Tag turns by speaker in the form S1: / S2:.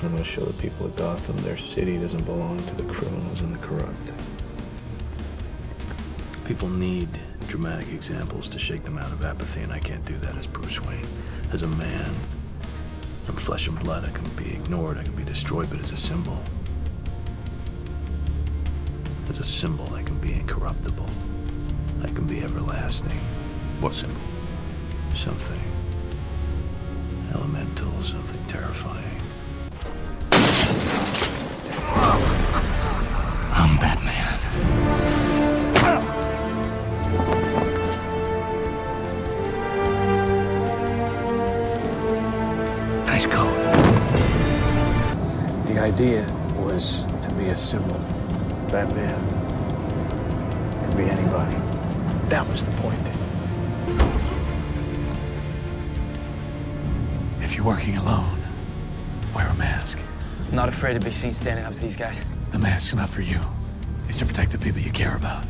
S1: I'm going to show the people of Gotham their city doesn't belong to the criminals and the corrupt. People need dramatic examples to shake them out of apathy, and I can't do that as Bruce Wayne. As a man, I'm flesh and blood. I can be ignored, I can be destroyed, but as a symbol, as a symbol, I can be incorruptible. I can be everlasting.
S2: What symbol?
S1: Something elemental, something terrifying.
S2: Batman. Nice coat.
S1: The idea was to be a symbol. Batman could be anybody. That was the point.
S2: If you're working alone, wear a mask.
S3: I'm not afraid to be seen standing up to these guys.
S2: The mask's not for you. It's to protect the people you care about.